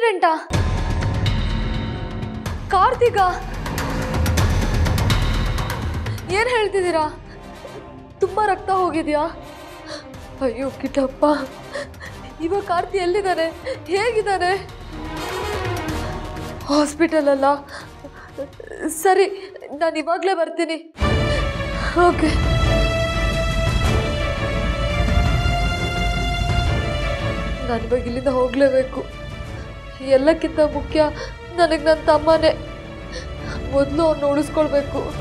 ಆಕ್ಸಿಡೆಂಟಾ? ಕಾರ್ತಿಕ? ಏನು ಹೇಳ್ತಿದ್ದೀರಾ? ತುಂಬ ರಕ್ತ ಹೋಗಿದ್ಯಾ? ಅಯ್ಯೋ ಕಿಟ್ಟಪ್ಪ ಇವಾಗ ಕಾರ್ತಿ ಎಲ್ಲಿದ್ದಾನೆ? ಹೇಗಿದ್ದಾನೆ? ಹಾಸ್ಪಿಟಲ್ ಅಲ್ಲ ಸರಿ, ನಾನು ಇವಾಗಲೇ ಬರ್ತೀನಿ. ಓಕೆ. ನಾನು ಇವಾಗ ಇಲ್ಲಿಂದ ಹೋಗಲೇಬೇಕು. ಎಲ್ಲಕ್ಕಿಂತ ಮುಖ್ಯ ನನಗೆ ನನ್ನ ತಮ್ಮನೇ. ಮೊದಲು ಅವ್ನು ಉಳಿಸ್ಕೊಳ್ಬೇಕು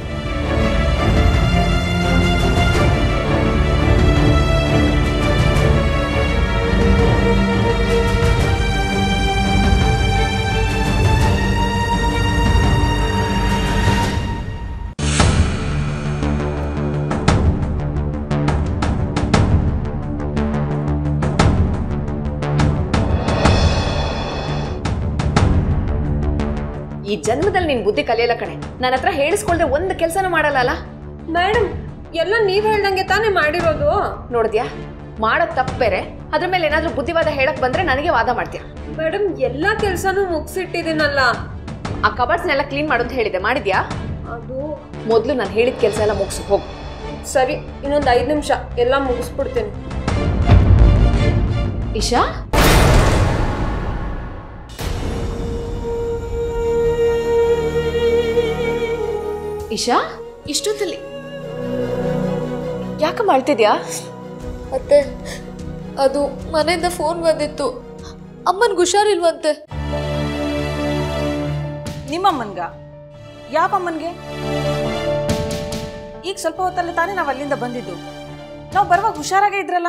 ಈ ಜನ್ಮದಲ್ಲಿ ನಿನ್ ಬುದ್ಧಿ ಕಲಿಯಲ್ಲ ಕಣೆ. ನನ್ನ ಹತ್ರ ಹೇಳಿಸ್ಕೊಳ್ದೆ ಒಂದು ಕೆಲಸನೂ ಮಾಡಲ್ಲ ಮೇಡಮ್ ಎಲ್ಲ ನೀವ್ ಹೇಳ್ದಂಗೆ ತಾನೇ ಮಾಡಿರೋದು. ನೋಡಿದ್ಯಾ? ಮಾಡೋ ತಪ್ಪು ಬೇರೆ. ಅದ್ರ ಮೇಲೆ ಏನಾದ್ರೂ ಬುದ್ಧಿವಾದ ಹೇಳಕ್ ಬಂದ್ರೆ ನನಗೆ ವಾದ ಮಾಡ್ತೀಯ? ಮೇಡಮ್ ಎಲ್ಲಾ ಕೆಲ್ಸನೂ ಮುಗಿಸಿಟ್ಟಿದ್ದೀನಲ್ಲ. ಆ ಕಬರ್ಡ್ಸ್ನೆಲ್ಲ ಕ್ಲೀನ್ ಮಾಡೋದು ಹೇಳಿದೆ ಮಾಡಿದ್ಯಾ? ಅದು. ಮೊದಲು ನಾನು ಹೇಳಿದ ಕೆಲಸ ಎಲ್ಲ ಮುಗಿಸ್ ಹೋಗು. ಸರಿ ಇನ್ನೊಂದು ಐದು ನಿಮಿಷ. ಎಲ್ಲ ಮುಗಿಸ್ಬಿಡ್ತೀನಿ. ಇಶಾ? ಇಶಾ ಇಷ್ಟೊತ್ತಲ್ಲಿ. ಯಾಕೆ ಮಾಡ್ತಿದ್ಯಾ? ಮತ್ತೆ ಅದು ಮನೆಯಿಂದ ಫೋನ್ ಬಂದಿತ್ತು. ಅಮ್ಮನಿಗೆ ಹುಷಾರಿಲ್ವಂತೆ. ನಿಮ್ಮಮ್ಮನ್ಗ ಯಾವ ಅಮ್ಮನ್ಗೆ? ಈಗ ಸ್ವಲ್ಪ ಹೊತ್ತಲ್ಲಿ ತಾನೇ ನಾವು ಅಲ್ಲಿಂದ ಬಂದಿದ್ದು. ನಾವು ಬರುವಾಗ ಹುಷಾರಾಗೆ ಇದ್ರಲ್ಲ?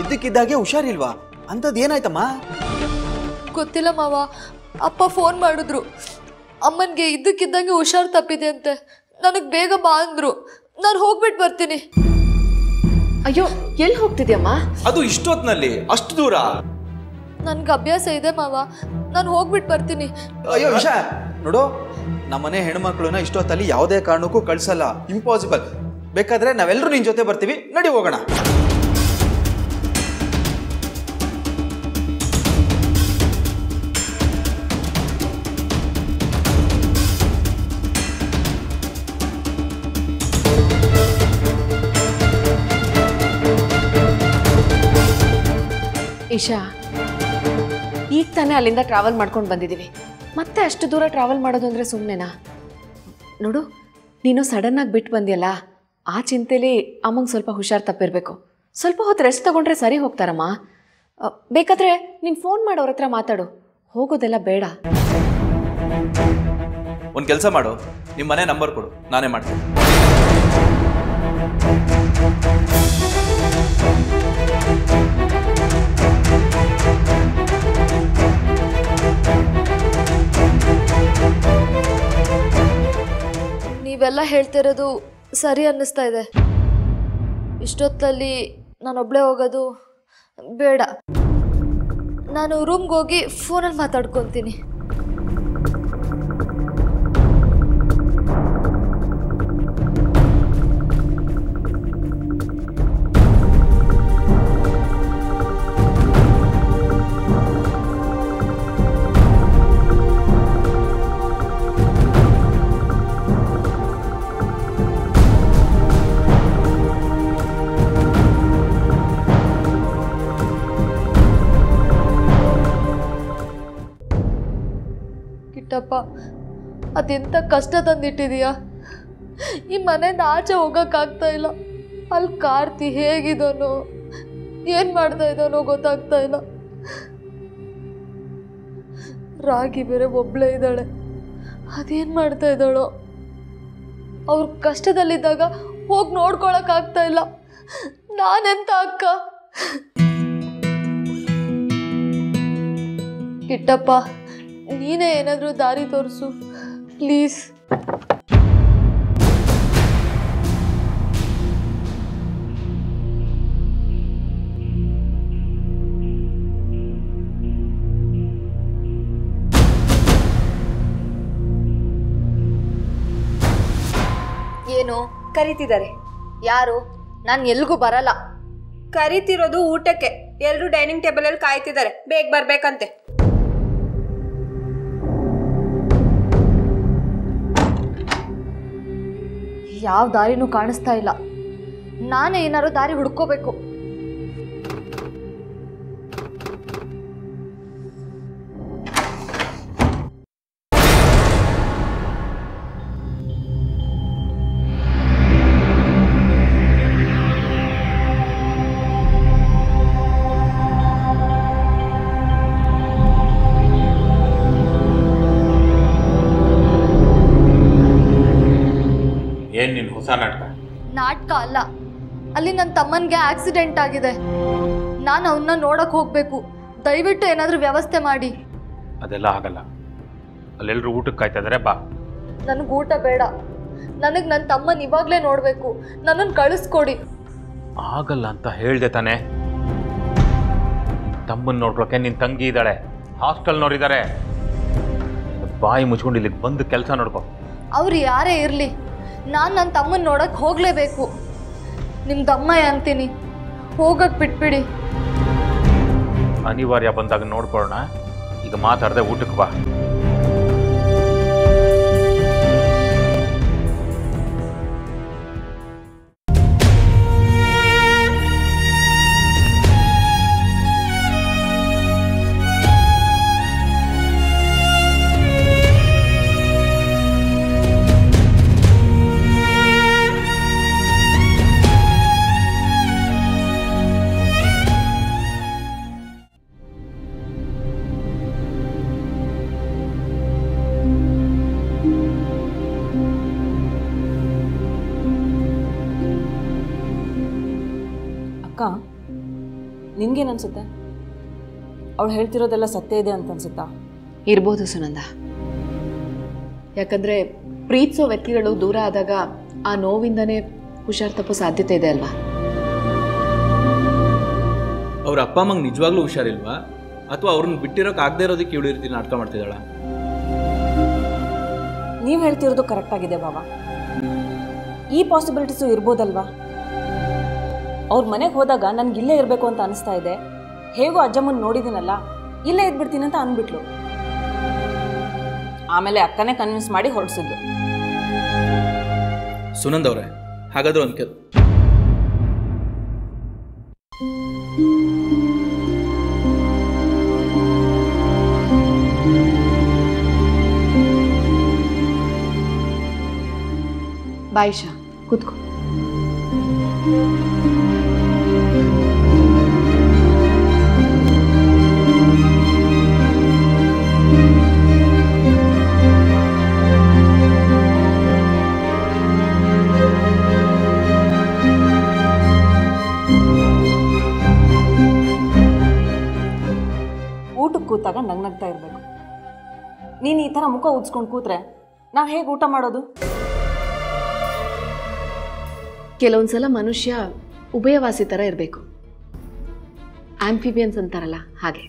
ಇದ್ದಕ್ಕಿದ್ದಾಗೆ ಹುಷಾರಿಲ್ವಾ? ಅಂಥದ್ದು ಏನಾಯ್ತಮ್ಮ? ಗೊತ್ತಿಲ್ಲ ಮಾವ. ಅಪ್ಪ ಫೋನ್ ಮಾಡಿದ್ರು. ಅಮ್ಮನಿಗೆ ಇದ್ದಕ್ಕಿದ್ದಂಗೆ ಹುಷಾರು ತಪ್ಪಿದೆ ಅಂತೆ. ನನಗೆ ಬೇಗ ಬಾ ಅಂದ್ರು. ನಾನು ಹೋಗ್ಬಿಟ್ಟು ಬರ್ತೀನಿ. ಅಯ್ಯೋ ಎಲ್ಲಿ ಹೋಗ್ತಿದ್ಯಮ್ಮ? ಅದು ಇಷ್ಟೊತ್ನಲ್ಲಿ ಅಷ್ಟು ದೂರ? ನನ್ಗೆ ಅಭ್ಯಾಸ ಇದೆ ಮಾವ. ನಾನು ಹೋಗ್ಬಿಟ್ಟು ಬರ್ತೀನಿ. ಅಯ್ಯೋ ವಿಷ. ನೋಡು ನಮ್ಮನೆ ಹೆಣ್ಮಕ್ಳನ್ನ ಇಷ್ಟೊತ್ತಲ್ಲಿ ಯಾವುದೇ ಕಾರಣಕ್ಕೂ ಕಳ್ಸಲ್ಲ. ಇಂಪಾಸಿಬಲ್ ಬೇಕಾದ್ರೆ ನಾವೆಲ್ಲರೂ ನಿನ್ನ ಜೊತೆ ಬರ್ತೀವಿ. ನಡಿ ಹೋಗೋಣ. ಇಶಾ ಈಗ ತಾನೇ ಅಲ್ಲಿಂದ ಟ್ರಾವೆಲ್ ಮಾಡ್ಕೊಂಡು ಬಂದಿದ್ದೀವಿ. ಮತ್ತೆ ಅಷ್ಟು ದೂರ ಟ್ರಾವೆಲ್ ಮಾಡೋದು ಅಂದರೆ ಸುಮ್ಮನೆನಾ ನೋಡು, ನೀನು ಸಡನ್ನಾಗಿ ಬಿಟ್ಟು ಬಂದಿಯಲ್ಲ, ಆ ಚಿಂತೆಲಿ ಅಮ್ಮಂಗೆ ಸ್ವಲ್ಪ ಹುಷಾರು ತಪ್ಪಿರಬೇಕು. ಸ್ವಲ್ಪ ಹೊತ್ತು ರೆಸ್ಟ್ ತಗೊಂಡ್ರೆ ಸರಿ ಹೋಗ್ತಾರಮ್ಮ. ಬೇಕಾದರೆ ನೀನು ಫೋನ್ ಮಾಡೋರ ಹತ್ರ ಮಾತಾಡು. ಹೋಗೋದೆಲ್ಲ ಬೇಡ. ಒಂದು ಕೆಲಸ ಮಾಡು ನಿಮ್ಮ ಮನೆ ನಂಬರ್ ಕೊಡು, ನಾನೇ ಮಾಡ್ತೀನಿ. ನೀವೆಲ್ಲ ಹೇಳ್ತಿರೋದು ಸರಿ ಅನ್ನಿಸ್ತಾ ಇದೆ. ಇಷ್ಟೊತ್ತಲ್ಲಿ ನಾನೊಬ್ಳೇ ಹೋಗೋದು ಬೇಡ. ನಾನು ರೂಮ್ಗೆ ಹೋಗಿ ಫೋನಲ್ಲಿ ಮಾತಾಡ್ಕೊತೀನಿ. ಅದೆಂಥ ಕಷ್ಟ ತಂದಿಟ್ಟಿದೀಯಾ? ಈ ಮನೆಯಿಂದ ಆಚೆ ಹೋಗೋಕ್ಕಾಗ್ತಾ ಇಲ್ಲ. ಅಲ್ಲಿ ಕಾರ್ತಿ ಹೇಗಿದನೋ ಏನು ಮಾಡ್ತಾ ಇದ್ದಾನೋ ಗೊತ್ತಾಗ್ತಾ ಇಲ್ಲ. ರಾಗಿ ಬೇರೆ ಒಬ್ಬಳೇ ಇದ್ದಾಳೆ. ಅದೇನು ಮಾಡ್ತಾ ಇದ್ದಾಳೋ? ಅವ್ರ ಕಷ್ಟದಲ್ಲಿದ್ದಾಗ ಹೋಗಿ ನೋಡ್ಕೊಳಕ್ಕಾಗ್ತಾ ಇಲ್ಲ. ನಾನೆಂತ ಅಕ್ಕ? ಕಿಟ್ಟಪ್ಪ. ನೀನೇ ಏನಾದರೂ ದಾರಿ ತೋರಿಸು. ಪ್ಲೀಸ್. ಏನು? ಕರೀತಿದ್ದಾರೆ. ಯಾರು? ನಾನು ಎಲ್ಗೂ ಬರಲ್ಲ. ಕರೀತಿರೋದು ಊಟಕ್ಕೆ. ಎಲ್ಲರೂ ಡೈನಿಂಗ್ ಟೇಬಲಲ್ಲಿ ಕಾಯ್ತಿದ್ದಾರೆ. ಬೇಗ ಬರ್ಬೇಕಂತೆ. ಯಾವ ದಾರಿನೂ ಕಾಣಿಸ್ತಾ ಇಲ್ಲ. ನಾನೇ ಏನಾದ್ರು ದಾರಿ ಹುಡ್ಕೋಬೇಕು. ಹೊಸ ನಾಟಕ. ನಾಟಕ ಅಲ್ಲ. ಅಲ್ಲಿ ನನ್ನ ತಮ್ಮನಿಗೆ ಆಕ್ಸಿಡೆಂಟ್ ಆಗಿದೆ. ನಾನು ಅವನ್ನ ನೋಡಕ್ ಹೋಗ್ಬೇಕು. ದಯವಿಟ್ಟು ಏನಾದರೂ ವ್ಯವಸ್ಥೆ ಮಾಡಿ. ಅದೆಲ್ಲ ಆಗಲ್ಲ. ಅಲ್ಲೆಲ್ಲರೂ ಊಟಕ್ಕೆ ಕಾಯ್ತಾ ಇದಾರೆ ಬಾ. ನನಗೆ ಊಟ ಬೇಡ. ನನಗೆ ನನ್ನ ತಮ್ಮನ ಇವಾಗಲೇ ನೋಡಬೇಕು. ನನ್ನನ್ನು ಕಳಿಸ್ಕೊಡಿ. ಆಗಲ್ಲ ಅಂತ ಹೇಳ್ದೆ ತಾನೆ. ತಮ್ಮನ್ನ ನೋಡ್ಕೊಳಕ್ಕೆ ನಿನ್ನ ತಂಗಿ ಇದ್ದಾಳೆ. ಹಾಸ್ಟೆಲ್ನವ್ರಿದ್ದಾರೆ ಬಾಯಿ ಮುಚ್ಕೊಂಡು ಇಲ್ಲಿಗೆ ಬಂದು ಕೆಲಸ ನೋಡ್ಕೊ. ಅವ್ರು ಯಾರೇ ಇರಲಿ. ನಾನು ನನ್ನ ತಮ್ಮನ ನೋಡಕ್ಕೆ ಹೋಗಲೇಬೇಕು. ನಿಮ್ಮ ಅಮ್ಮಯ್ಯ ಅಂತೀನಿ. ಹೋಗಕ್ಕೆ ಬಿಟ್ಬಿಡಿ. ಅನಿವಾರ್ಯ ಬಂದಾಗ ನೋಡ್ಕೊಳ್ಳೋಣ. ಈಗ ಮಾತಾಡದೆ ಊಟಕ್ಕೆ ಬಾ. ಅವಳು ಹೇಳ್ತಿರೋದೆಲ್ಲ ಸತ್ಯ ಇದೆ ಅಂತ ಅನ್ಸುತ್ತಾ? ಇರ್ಬೋದು ಸುನಂದ. ಯಾಕಂದರೆ ಪ್ರೀತಿಸೋ ವ್ಯಕ್ತಿಗಳು ದೂರ ಆದಾಗ ಆ ನೋವಿಂದನೇ ಹುಷಾರ್ ತಪ್ಪೋ ಸಾಧ್ಯತೆ ಇದೆ ಅಲ್ವಾ? ಅವ್ರ ಅಪ್ಪ ಅಮ್ಮಂಗೆ ನಿಜವಾಗ್ಲೂ ಹುಷಾರಿಲ್ವಾ? ಅಥವಾ ಅವ್ರನ್ನ ಬಿಟ್ಟಿರೋಕೆ ಆಗದೆ ಇರೋದಕ್ಕೆ ಇವಳು ಈ ರೀತಿ ನಾಟಕ ಮಾಡ್ತಿದ್ದಾಳ? ನೀವು ಹೇಳ್ತಿರೋದು ಕರೆಕ್ಟ್ ಆಗಿದೆ ಬಾಬಾ ಈ ಪಾಸಿಬಿಲಿಟೀಸು ಇರ್ಬೋದಲ್ವಾ? ಅವ್ರ ಮನೆಗೆ ಹೋದಾಗ ನನ್ಗೆ ಇಲ್ಲೇ ಇರಬೇಕು ಅಂತ ಅನಿಸ್ತಾ ಇದೆ. ಹೇಗೋ ಅಜ್ಜಮ್ಮನ್ ನೋಡಿದ್ದೀನಲ್ಲ ಇಲ್ಲೇ ಇದ್ಬಿಡ್ತೀನಿ ಅಂತ ಅಂದ್ಬಿಟ್ಲು. ಆಮೇಲೆ ಅಕ್ಕನೇ ಕನ್ವಿನ್ಸ್ ಮಾಡಿ ಹೊರಡಿಸಿದ್ಲು ಸುನಂದ್ ಅವರೇ ಹಾಗಾದ್ರೆ ಒಂದು ಕೆಲ್ ಬಾಯಿಷಾ ಕೂತ್ಕೋ. ಊಟಕ್ಕೆ ನಂಗೆ ನಗ್ತಾ ಇರಬೇಕು. ನೀನು ಈ ಥರ ಮುಖ ಉಜ್ಸ್ಕೊಂಡು ಕೂತ್ರೆ ನಾವು ಹೇಗೆ ಊಟ ಮಾಡೋದು? ಕೆಲವೊಂದು ಸಲ ಮನುಷ್ಯ ಉಭಯವಾಸಿ ಥರ ಇರಬೇಕು. ಆಂಫಿಬಿಯನ್ಸ್ ಅಂತಾರಲ್ಲ ಹಾಗೆ.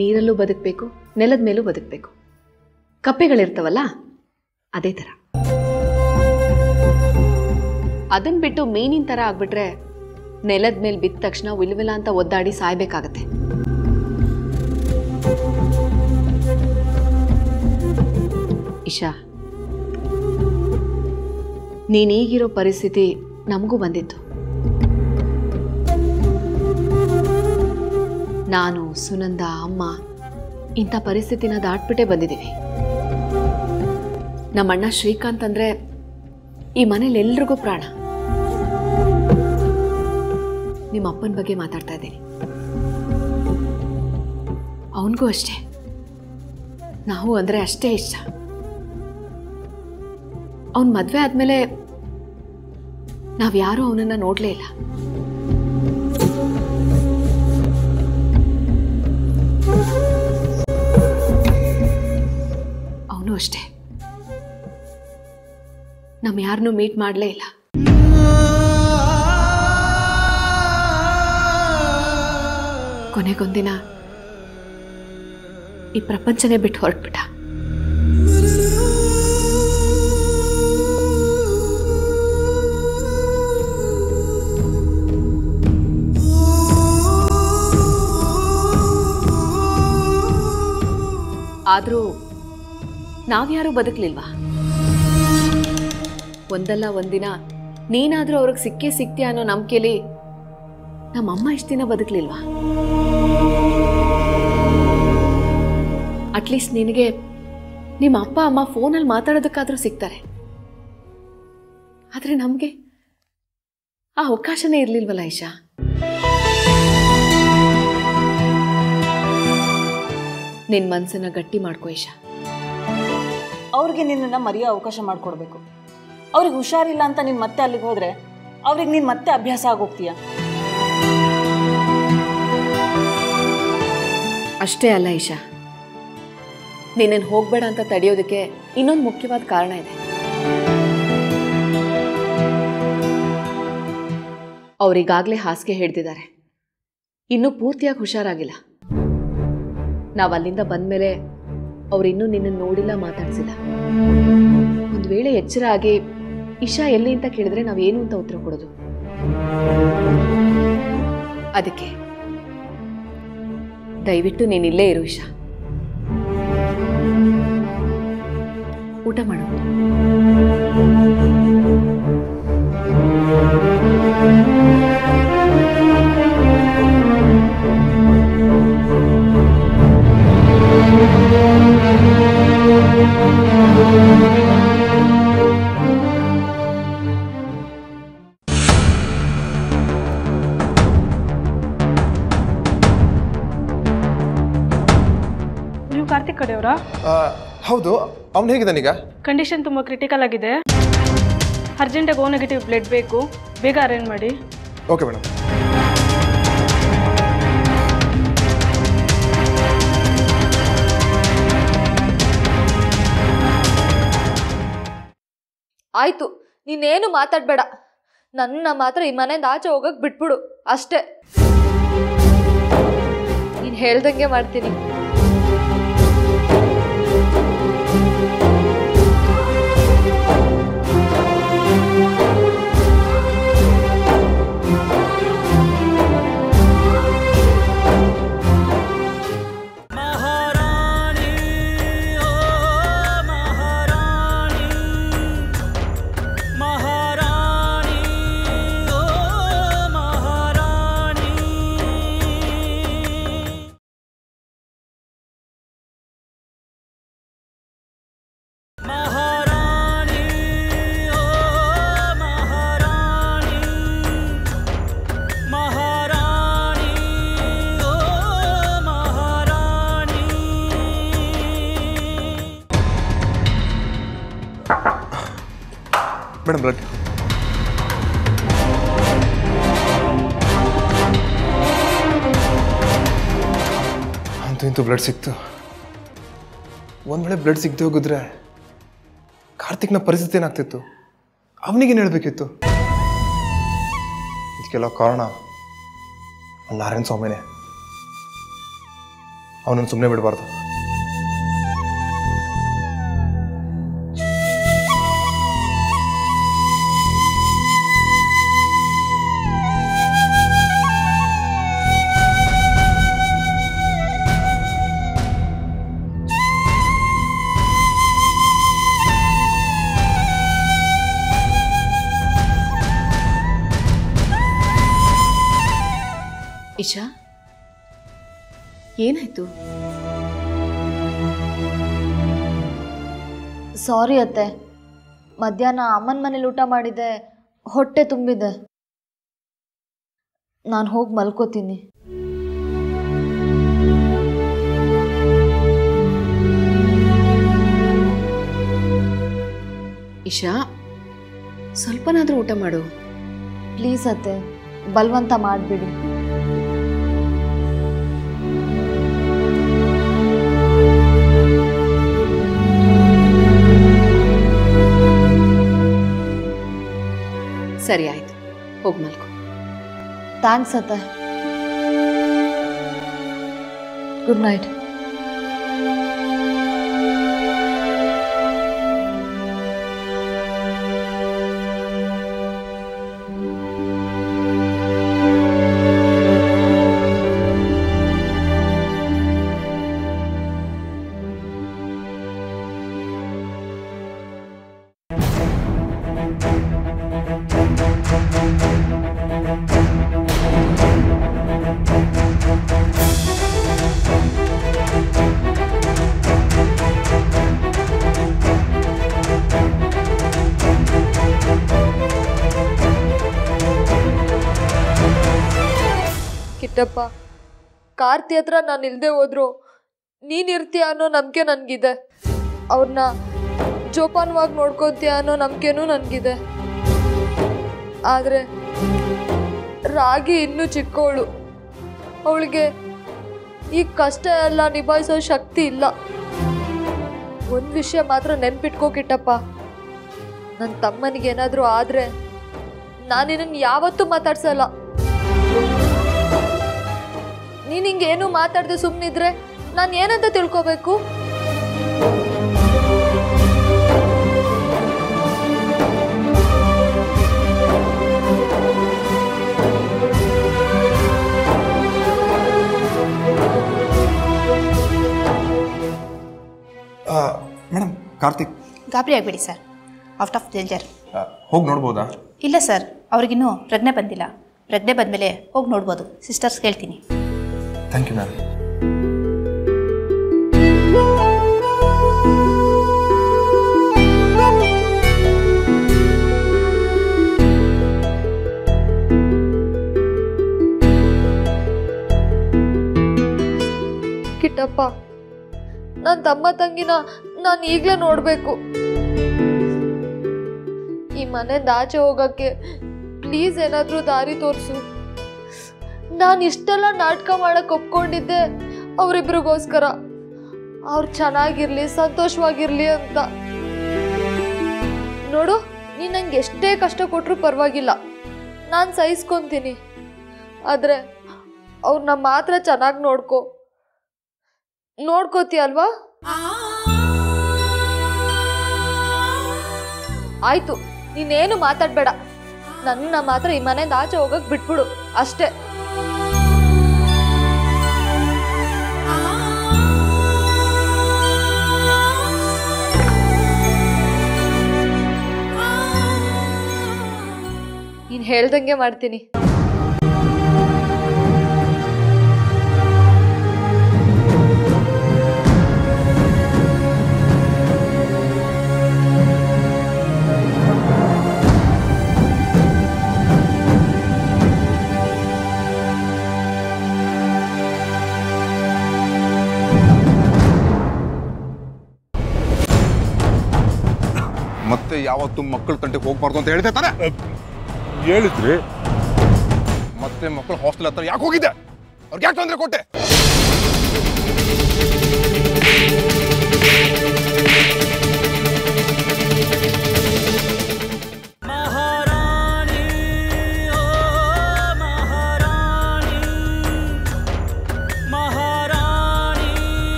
ನೀರಲ್ಲೂ ಬದುಕಬೇಕು, ನೆಲದ ಮೇಲೂ ಬದುಕಬೇಕು. ಕಪ್ಪೆಗಳಿರ್ತವಲ್ಲ ಅದೇ ಥರ ಅದನ್ನ ಬಿಟ್ಟು ಮೀನಿನ ಥರ ಆಗ್ಬಿಟ್ರೆ ನೆಲದ ಮೇಲೆ ಬಿದ್ದ ತಕ್ಷಣ ವಿಲ್ವಿಲ ಅಂತ ಒದ್ದಾಡಿ ಸಾಯ್ಬೇಕಾಗತ್ತೆ. ಇಶಾ. ನೀನೀಗಿರೋ ಪರಿಸ್ಥಿತಿ ನಮಗೂ ಬಂದಿತ್ತು. ನಾನು, ಸುನಂದ, ಅಮ್ಮ ಇಂಥ ಪರಿಸ್ಥಿತಿನ ದಾಟ್ಬಿಟ್ಟೇ ಬಂದಿದ್ದೀವಿ ನಮ್ಮಣ್ಣ ಶ್ರೀಕಾಂತ್ ಅಂದರೆ ಈ ಮನೇಲಿ ಎಲ್ರಿಗೂ ಪ್ರಾಣ. ನಿಮ್ಮ ಅಪ್ಪನ ಬಗ್ಗೆ ಮಾತಾಡ್ತಾ ಇದ್ದೀನಿ. ಅವನಿಗೂ ಅಷ್ಟೇ. ನಾವು ಅಂದರೆ ಅಷ್ಟೇ ಇಷ್ಟ. ಅವನ ಮದುವೆ ಆದಮೇಲೆ ನಾವ್ಯಾರೂ ಅವನನ್ನು ನೋಡಲೇ ಇಲ್ಲ. ಅವನು ಅಷ್ಟೇ. ನಮ್ಮ ಯಾರನ್ನೂ ಮೀಟ್ ಮಾಡಲೇ ಇಲ್ಲ. ಕೊನೆಗೊಂದಿನ ಈ ಪ್ರಪಂಚನೇ ಬಿಟ್ಟು ಹೊರಟ್ಬಿಟ್ಟ. ಆದರೂ ನಾವ್ಯಾರೂ ಬದುಕಲಿಲ್ವಾ? ಒಂದಲ್ಲ ಒಂದಿನ ನೀನಾದರೂ ಅವ್ರಿಗೆ ಸಿಕ್ಕೇ ಸಿಗ್ತೀಯ ಅನ್ನೋ ನಂಬಿಕೆಲಿ ನಮ್ಮಮ್ಮ ಇಷ್ಟು ದಿನ ಬದುಕಲಿಲ್ವಾ? ಅಟ್ಲೀಸ್ಟ್ ನಿನಗೆ ನಿಮ್ಮ ಅಪ್ಪ, ಅಮ್ಮ ಫೋನಲ್ಲಿ ಮಾತಾಡೋದಕ್ಕಾದರೂ ಸಿಗ್ತಾರೆ ಆದರೆ ನಮಗೆ ಆ ಅವಕಾಶನೇ ಇರಲಿಲ್ವಲ್ಲ ಐಶಾ ನಿನ್ನ ಮನಸ್ಸನ್ನು ಗಟ್ಟಿ ಮಾಡ್ಕೋ ಇಶಾ ಅವ್ರಿಗೆ ನಿನ್ನನ್ನು ಮರೆಯೋ ಅವಕಾಶ ಮಾಡಿಕೊಡ್ಬೇಕು. ಅವ್ರಿಗೆ ಹುಷಾರಿಲ್ಲ ಅಂತ ನೀನು ಮತ್ತೆ ಅಲ್ಲಿಗೆ ಹೋದರೆ ಅವ್ರಿಗೆ ನೀನು ಮತ್ತೆ ಅಭ್ಯಾಸ ಆಗೋಗ್ತೀಯ? ಅಷ್ಟೇ ಅಲ್ಲ ಇಶಾ ನಿನ್ನನ್ನು ಹೋಗಬೇಡ ಅಂತ ತಡೆಯೋದಕ್ಕೆ ಇನ್ನೊಂದು ಮುಖ್ಯವಾದ ಕಾರಣ ಇದೆ. ಅವರಿಗಾಗಲೇ ಹಾಸಿಗೆ ಹಿಡ್ದಿದ್ದಾರೆ. ಇನ್ನೂ ಪೂರ್ತಿಯಾಗಿ ಹುಷಾರಾಗಿಲ್ಲ. ನಾವು ಅಲ್ಲಿಂದ ಬಂದಮೇಲೆ ಅವರಿನ್ನೂ ನಿನ್ನನ್ನು ನೋಡಿಲ್ಲ ಮಾತಾಡ್ಸಿಲ್ಲ. ಒಂದು ವೇಳೆ ಎಚ್ಚರ ಆಗಿ, ಇಶಾ ಎಲ್ಲಿ ಅಂತ ಕೇಳಿದ್ರೆ ನಾವೇನು ಅಂತ ಉತ್ತರ ಕೊಡೋದು? ಅದಕ್ಕೆ, ದಯವಿಟ್ಟು ನೀನಿಲ್ಲೇ ಇರು ಇಶಾ. ಊಟ ಮಾಡು. ನೀವು ಕಾರ್ತಿಕ್ ಕಡೆಯವರಾ? ಆ, ಹೌದು. ಅವ್ನು ಹೇಗಿದ್ದಾನೀಗ ಕಂಡೀಷನ್ ತುಂಬ ಕ್ರಿಟಿಕಲ್ ಆಗಿದೆ. ಅರ್ಜೆಂಟಾಗಿ ಓ ನೆಗೆಟಿವ್ ಬ್ಲಡ್ ಬೇಕು. ಬೇಗ ಅರೇಂಜ್ ಮಾಡಿ. ಓಕೆ ಮೇಡಮ್ ಆಯ್ತು ನೀನೇನು ಮಾತಾಡ್ಬೇಡ. ನನ್ನ ಮಾತ್ರ ಈ ಮನೆಯಿಂದ ಆಚೆ ಹೋಗಕ್ ಬಿಟ್ಬಿಡು ಅಷ್ಟೇ. ನೀನು ಹೇಳ್ದಂಗೆ ಮಾಡ್ತೀನಿ. ಬ್ಲಡ್ ಸಿಕ್ತು. ಒಂದು ವೇಳೆ ಬ್ಲಡ್ ಸಿಗದೆ ಹೋಗಿದ್ರೆ ಕಾರ್ತಿಕ್ನ ಪರಿಸ್ಥಿತಿ ಏನಾಗ್ತಿತ್ತು? ಅವನಿಗೇನು ಹೇಳಬೇಕಿತ್ತು? ಇದಕ್ಕೆಲ್ಲ ಕಾರಣ ನಾರಾಯಣ ಸ್ವಾಮಿನೇ. ಅವನನ್ನು ಸುಮ್ಮನೆ ಬಿಡಬಾರ್ದು. ಏನಾಯ್ತು? ಸಾರಿ ಅತ್ತೆ. ಮಧ್ಯಾಹ್ನ ಅಮ್ಮನ ಮನೇಲಿ ಊಟ ಮಾಡಿದೆ ಹೊಟ್ಟೆ ತುಂಬಿದೆ. ನಾನು ಹೋಗಿ ಮಲ್ಕೋತೀನಿ. ಇಶಾ ಸ್ವಲ್ಪನಾದರೂ ಊಟ ಮಾಡು. ಪ್ಲೀಸ್ ಅತ್ತೆ ಬಲ್ವಂತ ಮಾಡಿಬಿಡಿ. ಸರಿ ಆಯ್ತು ಹೋಗಿ ಮಲ್ಕೊ. ಥ್ಯಾಂಕ್ಸ್ ಅತ್ತೆ. ಗುಡ್ ನೈಟ್ ಕಿಟ್ಟಪ್ಪ ಕಾರ್ತಿ ಹತ್ರ ನಾನು ಇಲ್ಲದೆ ಹೋದ್ರು, ನೀನು ಇರ್ತೀಯ ಅನ್ನೋ ನಂಬಿಕೆ ನನಗಿದೆ. ಅವ್ರನ್ನ ಜೋಪಾನವಾಗಿ ನೋಡ್ಕೊತೀಯ ಅನ್ನೋ ನಂಬಿಕೆನೂ ನನಗಿದೆ. ಆದರೆ ರಾಗಿ ಇನ್ನೂ ಚಿಕ್ಕವಳು ಅವಳಿಗೆ ಈ ಕಷ್ಟ ಎಲ್ಲ ನಿಭಾಯಿಸೋ ಶಕ್ತಿ ಇಲ್ಲ. ಒಂದು ವಿಷಯ ಮಾತ್ರ ನೆನ್ಪಿಟ್ಕೋಕಿಟ್ಟಪ್ಪ ನನ್ನ ತಮ್ಮನಿಗೆ ಏನಾದರೂ ಆದರೆ ನಾನು ನಿನ್ನನ್ನು ಯಾವತ್ತೂ ಮಾತಾಡ್ಸಲ್ಲ. ನೀನು ಹಿಂಗೇನು ಮಾತಾಡದೆ ಸುಮ್ಮನಿದ್ರೆ ನಾನು ಏನಂತ ತಿಳ್ಕೋಬೇಕು? ಮೇಡಮ್ ಕಾರ್ತಿಕ್. ಗಾಬರಿ ಆಗಬೇಡಿ ಸರ್. ಔಟ್ ಆಫ್ ಡೇಂಜರ್ ಹೋಗಿ ನೋಡ್ಬೋದಾ? ಇಲ್ಲ ಸರ್ ಅವ್ರಿಗಿನ್ನೂ ಪ್ರಜ್ಞೆ ಬಂದಿಲ್ಲ. ಪ್ರಜ್ಞೆ ಬಂದಮೇಲೆ ಹೋಗಿ ನೋಡ್ಬೋದು. ಸಿಸ್ಟರ್ಸ್ ಹೇಳ್ತೀನಿ ಥ್ಯಾಂಕ್ ಯು ಮ್ಯಾಮ್ ಕಿಟ್ಟಪ್ಪ ನನ್ನ ತಮ್ಮ ತಂಗಿನ ನಾನು ಈಗಲೇ ನೋಡಬೇಕು. ಈ ಮನೆ ದಾಚೆ ಹೋಗಕ್ಕೆ ಪ್ಲೀಸ್ ಏನಾದರೂ ದಾರಿ ತೋರಿಸು. ನಾನು ಇಷ್ಟೆಲ್ಲ ನಾಟಕ ಮಾಡಕ್ಕೆ ಒಪ್ಕೊಂಡಿದ್ದೆ ಅವರಿಬ್ರಿಗೋಸ್ಕರ. ಅವ್ರು ಚೆನ್ನಾಗಿರ್ಲಿ, ಸಂತೋಷವಾಗಿರ್ಲಿ ಅಂತ. ನೋಡು, ನೀನು ನಂಗೆ ಎಷ್ಟೇ ಕಷ್ಟ ಕೊಟ್ಟರು ಪರವಾಗಿಲ್ಲ. ನಾನು ಸಹಿಸ್ಕೊತೀನಿ. ಆದರೆ ಅವ್ರನ್ನ ಮಾತ್ರ ಚೆನ್ನಾಗಿ ನೋಡ್ಕೊ. ನೋಡ್ಕೋತೀಯಲ್ವಾ ಆಯ್ತು, ನೀನೇನು ಮಾತಾಡಬೇಡ. ನನ್ನ ಮಾತ್ರ ಈ ಮನೆಯಿಂದ ಆಚೆ ಹೋಗಕ್ ಬಿಟ್ಬಿಡು, ಅಷ್ಟೇ. ನೀನ್ ಹೇಳ್ದಂಗೆ ಮಾಡ್ತೀನಿ. ಮತ್ತೆ ಯಾವತ್ತು ಮಕ್ಕಳ ತಂಟೆಗೆ ಹೋಗ್ಬಾರ್ದು ಅಂತ ಹೇಳಿದೆ ತಾನೆ ಹೇಳಿದ್ರಿ. ಮತ್ತೆ ಮಕ್ಕಳು ಹಾಸ್ಟೆಲ್ ಹತ್ರ ಯಾಕೆ ಹೋಗಿದ್ದೆ? ಅವ್ರಿಗೆ ಯಾಕೆ ತೊಂದರೆ ಕೊಟ್ಟೆ?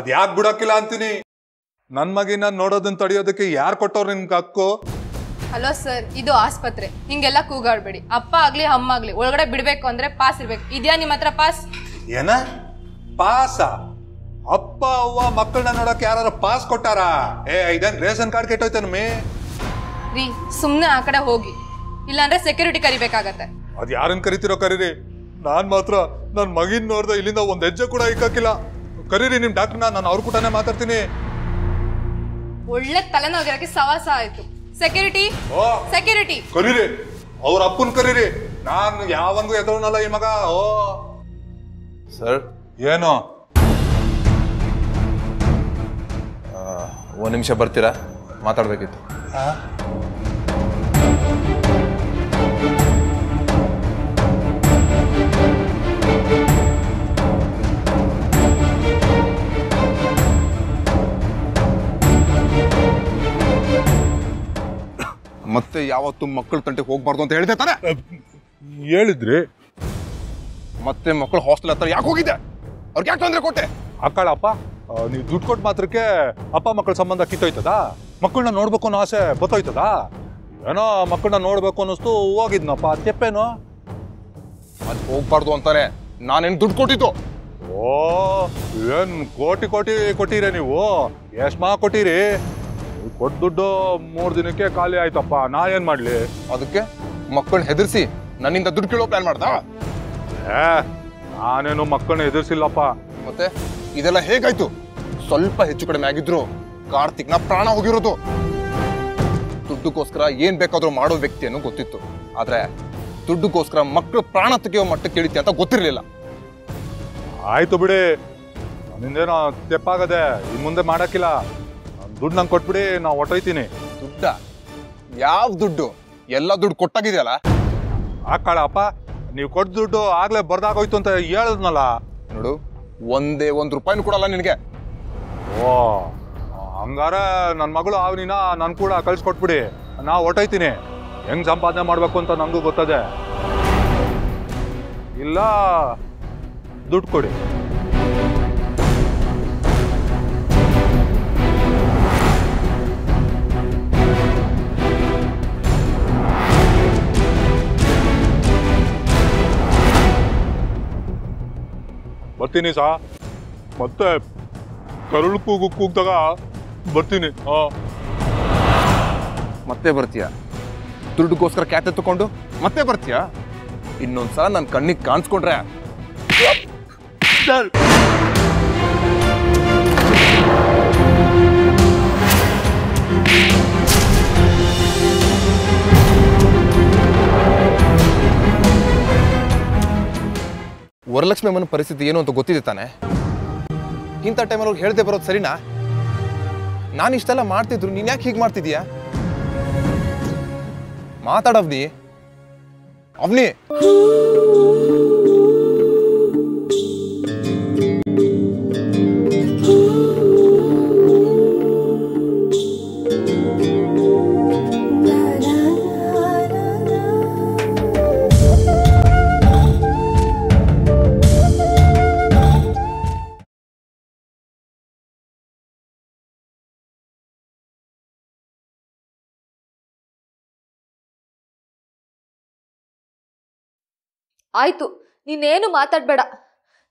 ಅದ್ ಯಾಕೆ ಬಿಡಕ್ಕಿಲ್ಲ ಅಂತೀನಿ. ನನ್ ಮಗಿನ ನೋಡೋದನ್ನ ತಡೆಯೋದಕ್ಕೆ ಯಾರು ಕೊಟ್ಟವ್ರು ನಿಮ್ಗೆ ಹಕ್ಕು? ಹಲೋ ಸರ್ ಇದು ಆಸ್ಪತ್ರೆ. ಹಿಂಗೆಲ್ಲ ಕೂಗಾಡ್ಬೇಡಿ. ಅಪ್ಪ ಆಗ್ಲಿ ಅಮ್ಮ ಆಗ್ಲಿ ಒಳಗಡೆ ಬಿಡ್ಬೇಕು ಅಂದ್ರೆ ಪಾಸ್ ಇರ್ಬೇಕು. ಇದೆಯಾ ನಿಮ್ಮ ಹತ್ರ ಪಾಸ್? ಏನ? ಪಾಸ? ಅಪ್ಪ ಅವ್ವ ಮಕ್ಕಳನ್ನ ನೋಡಕ್ ಯಾರು ಪಾಸ್ ಕೊಟ್ಟಾರಾ? ಏ ಇದನ್ ರೇಷನ್ ಕಾರ್ಡ್ ಕೆಟ್ಟೋಯ್ತೇನಮ್ಮಿ ರೀ ಸುಮ್ನೆ ಆ ಕಡೆ ಹೋಗಿ. ಇಲ್ಲಾಂದ್ರೆ ಸೆಕ್ಯೂರಿಟಿ ಕರಿಬೇಕಾಗತ್ತೆ. ಅದ್ ಯಾರನ್ನ ಕರಿತಿರೋ ಕರೀರಿ. ನಾನ್ ಮಾತ್ರ ನನ್ ಮಗಿನ ನೋಡ್ದೆ ಇಲ್ಲಿಂದ ಒಂದ್ ಹೆಜ್ಜೆ ಕೂಡ ಇಕ್ಕಾಕಿಲ್ಲ ಕರೀರಿ ನಿಮ್ ಡಾಕ್ಟರ್ನ ನಾನು ಅವ್ರ ಕೂಟನೇ ಮಾತಾಡ್ತೀನಿ. ಒಳ್ಳೆ ತಲೆನೋಗಿರಕ್ಕೆ ಸವಾಸ ಆಯ್ತು. ಸೆಕ್ಯೂರಿಟಿ ಓ ಸೆಕ್ಯೂರಿಟಿ ಕರೀರಿ. ಅವ್ರ ಅಪ್ಪನ್ ಕರೀರಿ. ನಾನು ಯಾವಂಗೂ ಎದುರನಲ್ಲ ಈ ಮಗ ಓ. ಸರ್ ಏನು? ಒಂದ್ ನಿಮಿಷ ಬರ್ತೀರಾ? ಮಾತಾಡಬೇಕಿತ್ತು. ಮತ್ತೆ ಯಾವತ್ತು ಮಕ್ಕಳ ತಂಟೆಗೆ ಹೋಗ್ಬಾರ್ದು ಅಂತ ಹೇಳಿದೆ ತಾನೆ? ಹೇಳಿದ್ರಿ? ಮತ್ತೆ ಮಕ್ಕಳು ಹಾಸ್ಟೆಲ್ ಹತ್ರ ಯಾಕೆ ಹೋಗಿದ್ದೆ ಅವ್ರಿಗೆ ಯಾಕೆ ತೊಂದರೆ ಕೊಟ್ಟೆ? ಅಕ್ಕಳಪ್ಪ ನೀವು ದುಡ್ಡು ಕೊಟ್ಟು ಮಾತ್ರಕ್ಕೆ ಅಪ್ಪ ಮಕ್ಕಳ ಸಂಬಂಧ ಕಿತ್ತೋಯ್ತದ? ಮಕ್ಕಳನ್ನ ನೋಡ್ಬೇಕು ಅನ್ನೋ ಆಸೆ ಬತ್ತೋಯ್ತದ? ಏನೋ ಮಕ್ಕಳನ್ನ ನೋಡ್ಬೇಕು ಅನ್ನಿಸ್ತು ಹೋಗಿದ್ನಪ್ಪ. ತೆಪ್ಪೇನು? ಅದು ಹೋಗ್ಬಾರ್ದು ಅಂತಾನೆ ನಾನೇನು ದುಡ್ಡು ಕೊಟ್ಟಿದ್ದು? ಓ ಏನ್ ಕೋಟಿ ಕೋಟಿ ಕೊಟ್ಟಿರೇ ನೀವು? ಎಷ್ಟು ಮಾ ಕೊಟ್ಟಿರಿ? ಕೊಟ್ಟು ದುಡ್ಡು ಮೂರ್ ದಿನಕ್ಕೆ ಖಾಲಿ ಆಯ್ತಪ್ಪ ನಾ ಏನ್ ಮಾಡ್ಲಿ? ಅದಕ್ಕೆ ಮಕ್ಕಳನ್ನ ಹೆದರ್ಸಿ ನನ್ನಿಂದ ದುಡ್ಡು ಕೇಳೋ ಪ್ಲಾನ್ ಮಾಡ್ದ? ಏ ನಾನೇನು ಮಕ್ಕಳನ್ನ ಹೆದರ್ಸಿಲ್ಲಪ್ಪ. ಮತ್ತೆ ಇದೆಲ್ಲ ಹೇಗಾಯ್ತು? ಸ್ವಲ್ಪ ಹೆಚ್ಚು ಕಡಿಮೆ ಆಗಿದ್ರು ಕಾರ್ತಿಕ್ನ ಪ್ರಾಣ ಹೋಗಿರೋದು. ದುಡ್ಡುಗೋಸ್ಕರ ಏನ್ ಬೇಕಾದ್ರೂ ಮಾಡೋ ವ್ಯಕ್ತಿ ಅನ್ನೋ ಗೊತ್ತಿತ್ತು. ಆದ್ರೆ ದುಡ್ಡುಗೋಸ್ಕರ ಮಕ್ಕಳು ಪ್ರಾಣ ತೆಗೆಯೋ ಮಟ್ಟಕ್ಕೆ ಇಳಿತಿ ಅಂತ ಗೊತ್ತಿರ್ಲಿಲ್ಲ. ಆಯ್ತು ಬಿಡಿ. ನಿಂದೇನೋ ತೆಪ್ಪಾಗದೆ ಇನ್ ಮುಂದೆ ಮಾಡಕ್ಕಿಲ್ಲ. ದುಡ್ಡು ನಂಗೆ ಕೊಟ್ಬಿಡಿ ನಾವು ಹೊಟ್ಟೋಯ್ತೀನಿ ದುಡ್ಡ? ಯಾವ ದುಡ್ಡು? ಎಲ್ಲ ದುಡ್ಡು ಕೊಟ್ಟಾಗಿದೆಯಲ್ಲ? ಅಪ್ಪ ನೀವು ಕೊಟ್ಟ ದುಡ್ಡು ಆಗ್ಲೇ ಬರ್ದಾಗೋಯ್ತು ಅಂತ ಹೇಳಿದ್ನಲ್ಲ. ನೋಡು ಒಂದೇ ಒಂದು ರೂಪಾಯಿನೂ ಕೊಡಲ್ಲ ನಿನಗೆ. ಓ ಹಂಗಾರ ನನ್ನ ಮಗಳು ಅವನಿನ ನಾನು ಕೂಡ ಕಳ್ಸ್ಕೊಟ್ಬಿಡಿ. ನಾ ಹೊಟ್ಟೋಯ್ತೀನಿ ಹೆಂಗ್ ಸಂಪಾದನೆ ಮಾಡಬೇಕು ಅಂತ ನನಗೂ ಗೊತ್ತದೆ. ಇಲ್ಲ ದುಡ್ಡು ಕೊಡಿ. ಬರ್ತೀನಿ ಸಾ. ಮತ್ತೆ ಕರುಳು ಕೂಗು ಕೂಗ್ದಾಗ ಬರ್ತೀನಿ. ಹಾ. ಮತ್ತೆ ಬರ್ತೀಯ? ದುಡ್ಡುಗೋಸ್ಕರ ಕ್ಯಾತೆ ತಕೊಂಡು ಮತ್ತೆ ಬರ್ತೀಯ? ಇನ್ನೊಂದ್ಸಲ ನನ್ನ ಕಣ್ಣಿಗೆ ಕಾಣಿಸ್ಕೊಂಡ್ರೆ. ವರಲಕ್ಷ್ಮಿ ಅಮ್ಮನ ಪರಿಸ್ಥಿತಿ ಏನು ಅಂತ ಗೊತ್ತಿದೆ ತಾನೆ? ಇಂಥ ಟೈಮಲ್ಲಿ ಅವ್ರು ಹೇಳ್ದೆ ಬರೋದು ಸರಿನಾ? ನಾನು ಇಷ್ಟೆಲ್ಲ ಮಾಡ್ತಿದ್ರು, ನೀನು ಯಾಕೆ ಹೀಗೆ ಮಾಡ್ತಿದೀಯಾ ಮಾತಾಡವ್ನಿ. ಅವ್ನಿ. ಆಯ್ತು ನೀನೇನು ಮಾತಾಡ್ಬೇಡ.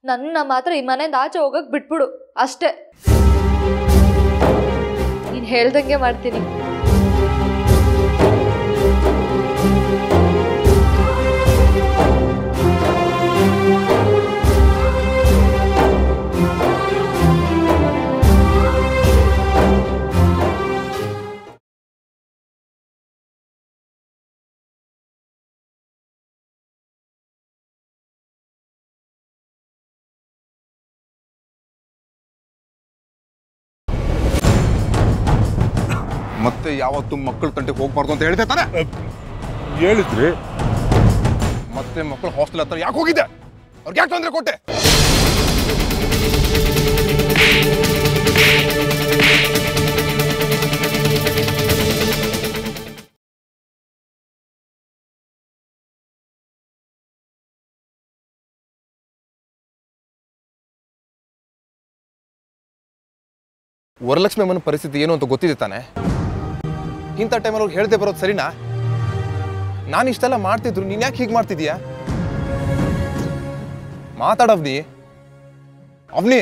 ನನ್ನ ಮಾತ್ರ ಈ ಮನೆಯಿಂದ ಆಚೆ ಹೋಗಕ್ ಬಿಟ್ಬಿಡು ಅಷ್ಟೇ. ನೀನ್ ಹೇಳ್ದಂಗೆ ಮಾಡ್ತೀನಿ. ಯಾವತ್ತು ಮಕ್ಕಳ ತಂಟೆಗೆ ಹೋಗ್ಬಾರ್ದು ಅಂತ ಹೇಳಿದೆ ತಾನೆ? ಹೇಳಿದ್ರಿ? ಮತ್ತೆ ಮಕ್ಕಳು ಹಾಸ್ಟೆಲ್ ಹತ್ರ ಯಾಕೆ ಹೋಗಿದ್ದೆ? ಅವ್ರಿಗೆ ಯಾಕೆ ತೊಂದರೆ ಕೊಟ್ಟೆ? ವರಲಕ್ಷ್ಮಿ ಅಮ್ಮನ ಪರಿಸ್ಥಿತಿ ಏನು ಅಂತ ಗೊತ್ತಿದೆ ತಾನೆ? ಇಂಥ ಟೈಮಲ್ಲಿ ಅವ್ರು ಹೇಳ್ದೆ ಬರೋದು ಸರಿನಾ? ನಾನು ಇಷ್ಟೆಲ್ಲ ಮಾಡ್ತಿದ್ರು, ನೀನು ಯಾಕೆ ಹೀಗೆ ಮಾಡ್ತಿದೀಯಾ? ಮಾತಾಡವ್ನಿ. ಅವ್ನಿ.